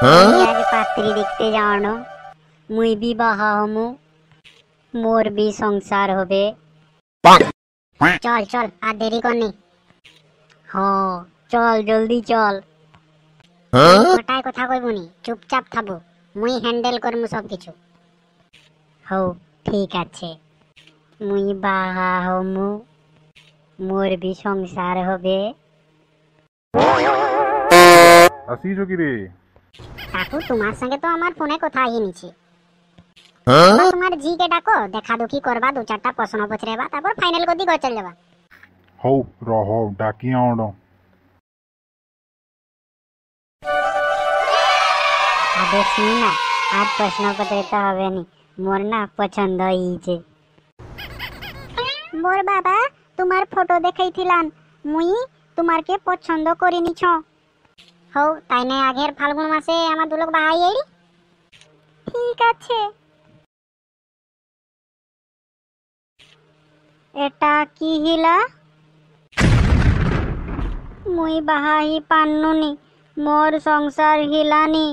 পাত্রী দেখতে যাওয়ানো মুই বিবাহ হমু মোর বি সংসার হবে। চল চল আর দেরি করনি হ চল জলদি চল। ওটাই কথা কইবনি চুপচাপ থাকব মুই হ্যান্ডেল করমু সব কিছু হও ঠিক আছে। মুই বাহা হমু মোর বি সংসার হবে। আসিছ কি রে? কাকু তোমার সঙ্গে তো আমার ফোনে কথা হয়ে? নিছি তোমার জি কে ডাকো দেখা দুখি করবা দু চারটা প্রশ্ন পচরেবা তারপর ফাইনাল করদি ঘর চল যাবা। হও রহ ডাকি আওড়। আবে শুনি আর প্রশ্ন পত্রিত হবে নি মোর না পছন্দ হইছে। মোর বাবা তোমার ফটো দেখাইছিলাম মুই তোমারকে পছন্দ করে নিছ হও, তাই না আগের ফাল্গুন মাসে আমার দুলোক বাহাই এরি ঠিক আছে। এটা কি হিলা? মুই বাহাই পান্নুনি, মোর সংসার হিলানি।